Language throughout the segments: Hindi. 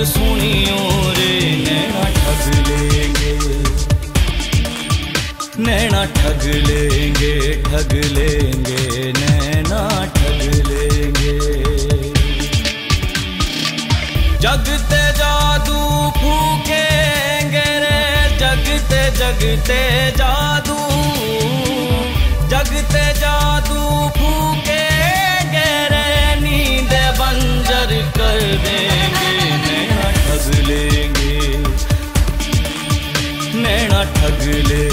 सुनियो। रे नैना ठग लेंगे नैना ठग लेंगे ठग लेंगे नैना ठग लेंगे। जगते जादू फूकेंगे रे जगते जगते जादू जादू फूके गहरे नींद बंजर कर देंगे। ठग लेंगे। नैना ठग लेंगे।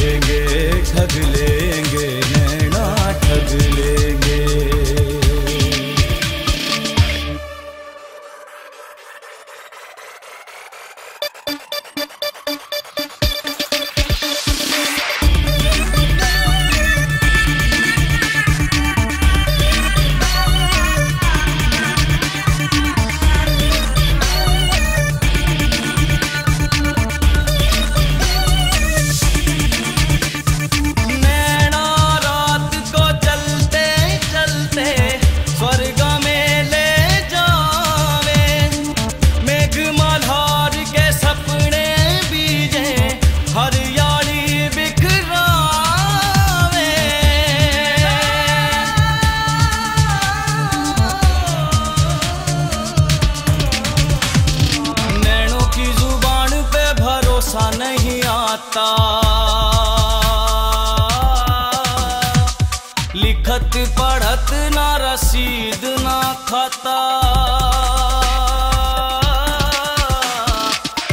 लिखत पढ़त ना रसीद ना खाता।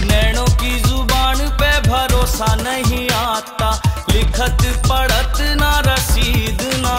नैनों की ज़ुबान पे भरोसा नहीं आता। लिखत पढ़त ना रसीद ना